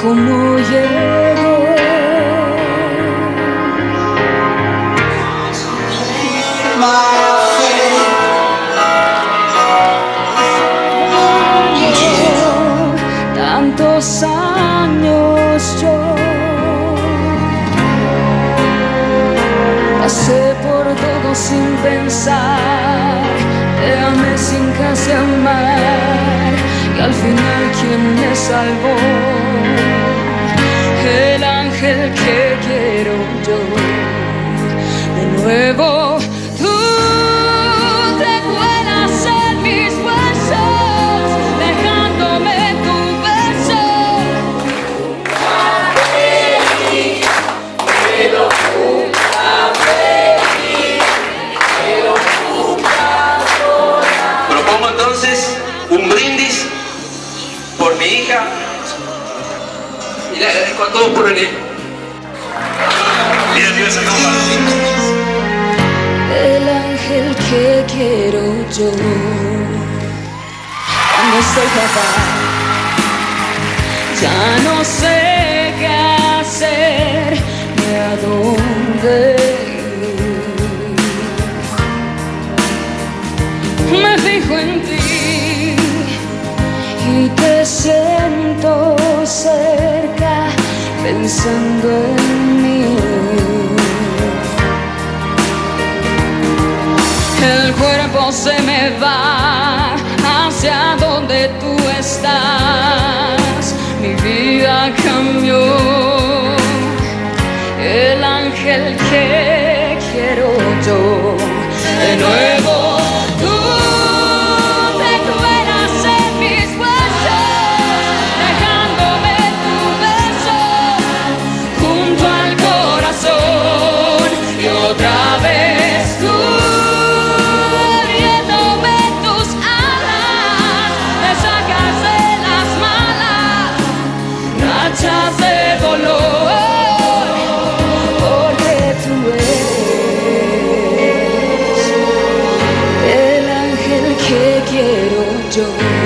como llegó. Tantos años yo pasé por todo sin pensar, te amé sin casi amar final quien me salvó, el ángel que quiero yo de nuevo. Hija. Y le agradezco a todos por venir. El ángel que quiero yo. Cuando soy papá. Ya no sé qué hacer. Ni a dónde ir me fijo en ti y te siento cerca pensando en mí El cuerpo se me va hacia donde tú estás. Mi vida cambió. joy.